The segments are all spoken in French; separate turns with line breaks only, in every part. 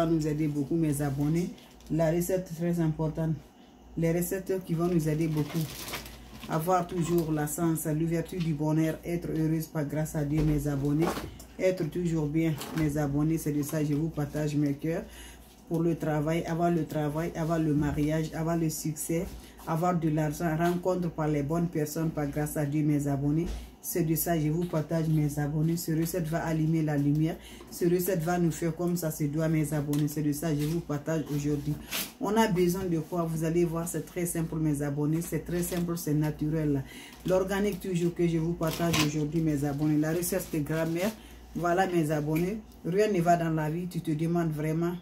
va nous aider beaucoup, mes abonnés. La recette très importante. Les recettes qui vont nous aider beaucoup. Avoir toujours la sens, l'ouverture du bonheur, être heureuse par grâce à Dieu, mes abonnés. Être toujours bien, mes abonnés. C'est de ça que je vous partage mes cœurs. Pour le travail, avoir le travail, avoir le mariage, avoir le succès, avoir de l'argent, rencontre par les bonnes personnes par grâce à Dieu, mes abonnés. C'est de ça je vous partage mes abonnés. Ce recette va allumer la lumière. Ce recette va nous faire comme ça se doit mes abonnés. C'est de ça je vous partage aujourd'hui. On a besoin de quoi? Vous allez voir, c'est très simple mes abonnés. C'est très simple, c'est naturel. L'organique toujours que je vous partage aujourd'hui mes abonnés. La recette de grammaire. Voilà mes abonnés. Rien ne va dans la vie. Tu te demandes vraiment.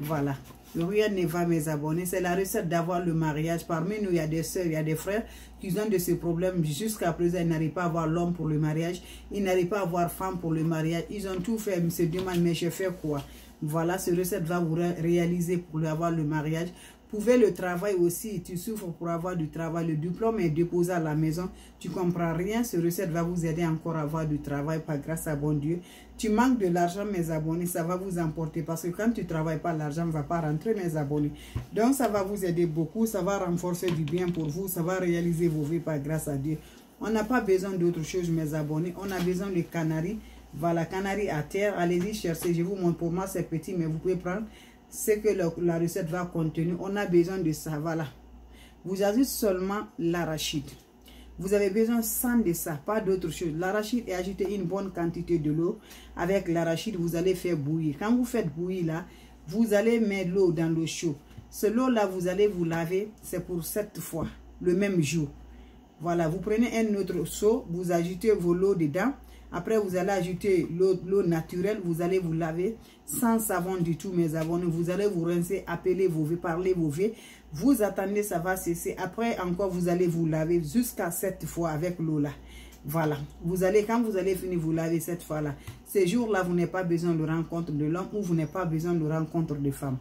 Voilà. Rien ne va, mes abonnés. C'est la recette d'avoir le mariage. Parmi nous, il y a des soeurs, il y a des frères qui ont de ces problèmes. Jusqu'à présent, ils n'arrivent pas à avoir l'homme pour le mariage. Ils n'arrivent pas à avoir femme pour le mariage. Ils ont tout fait. Ils se demandent, mais je fais quoi? Voilà, ce recette va vous réaliser pour avoir le mariage. Pouvez le travail aussi, tu souffres pour avoir du travail, le diplôme est déposé à la maison, tu comprends rien, ce recette va vous aider encore à avoir du travail par grâce à bon Dieu. Tu manques de l'argent, mes abonnés, ça va vous emporter parce que quand tu travailles pas, l'argent ne va pas rentrer, mes abonnés. Donc, ça va vous aider beaucoup, ça va renforcer du bien pour vous, ça va réaliser vos vies par grâce à Dieu. On n'a pas besoin d'autre chose, mes abonnés, on a besoin de canaries. Voilà, canaries à terre, allez-y chercher, je vous montre, pour moi c'est petit, mais vous pouvez prendre ce que la recette va contenir. On a besoin de ça, voilà. Vous ajoutez seulement l'arachide. Vous avez besoin sans de ça, pas d'autre chose. L'arachide et ajoutez une bonne quantité de l'eau. Avec l'arachide, vous allez faire bouillir. Quand vous faites bouillir là, vous allez mettre l'eau dans l'eau chaude. Ce l'eau là, vous allez vous laver, c'est pour sept fois, le même jour. Voilà, vous prenez un autre seau, vous ajoutez vos lots dedans. Après, vous allez ajouter l'eau naturelle. Vous allez vous laver sans savon du tout, mes abonnés. Vous allez vous rincer, appeler vos vies, parler vos vies. Vous attendez, ça va cesser. Après, encore, vous allez vous laver jusqu'à sept fois avec l'eau là. Voilà. Vous allez, quand vous allez finir vous laver cette fois-là, ces jours-là, vous n'avez pas besoin de rencontre de l'homme ou vous n'avez pas besoin de rencontre de femme.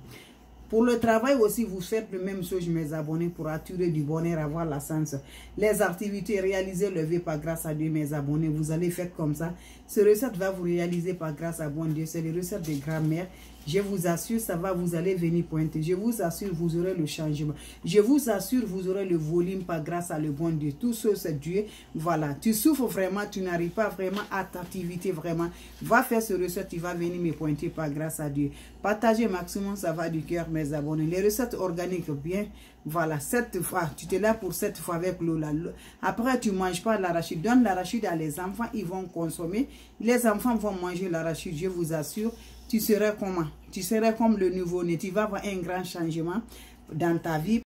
Pour le travail aussi, vous faites le même chose, mes abonnés, pour attirer du bonheur, avoir la sens. Les activités réalisées, levées par grâce à Dieu, mes abonnés, vous allez faire comme ça. Ce recette va vous réaliser par grâce à bon Dieu. C'est les recettes de grand-mère. Je vous assure, ça va, vous allez venir pointer. Je vous assure, vous aurez le changement. Je vous assure, vous aurez le volume par grâce à le bon Dieu. Tout ça, c'est Dieu. Voilà. Tu souffres vraiment, tu n'arrives pas vraiment à t'activité vraiment. Va faire ce recette, tu vas venir me pointer par grâce à Dieu. Partagez maximum, ça va du cœur, mes abonnés. Les recettes organiques, bien. Voilà, cette fois, tu es là pour cette fois avec l'eau. Après, tu ne manges pas l'arachide. Donne l'arachide à les enfants, ils vont consommer. Les enfants vont manger l'arachide, je vous assure tu serais comment? Tu serais comme le nouveau-né. Tu vas avoir un grand changement dans ta vie.